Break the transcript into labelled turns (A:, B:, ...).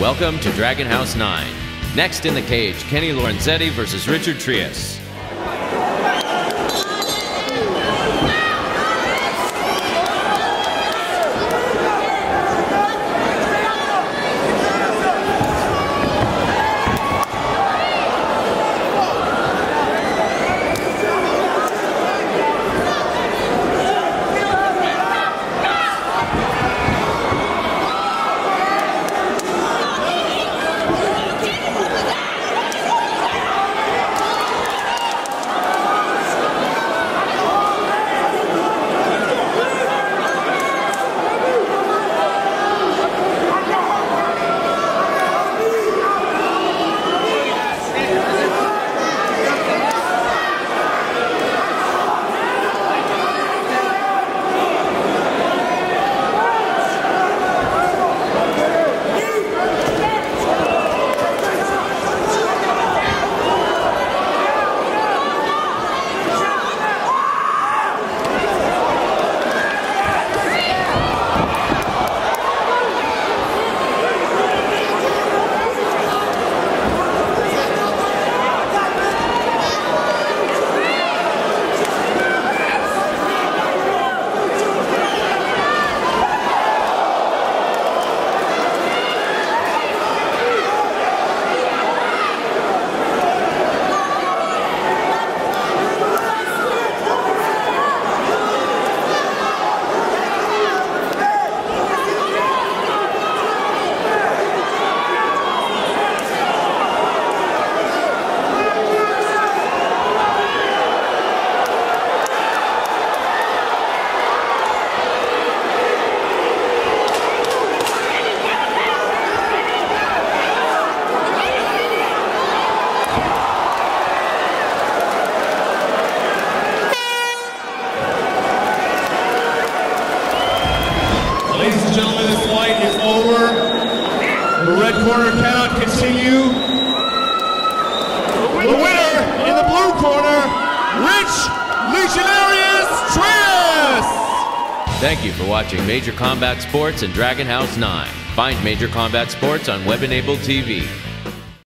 A: Welcome to Dragon House 9. Next in the cage, Kenny Lorenzetti versus Richard
B: Treas. The red corner cannot continue. The winner in the blue corner, Rich Legionarius Treas!
A: Thank you for watching Major Combat Sports and Dragon House 9. Find Major Combat Sports on web-enabled TV.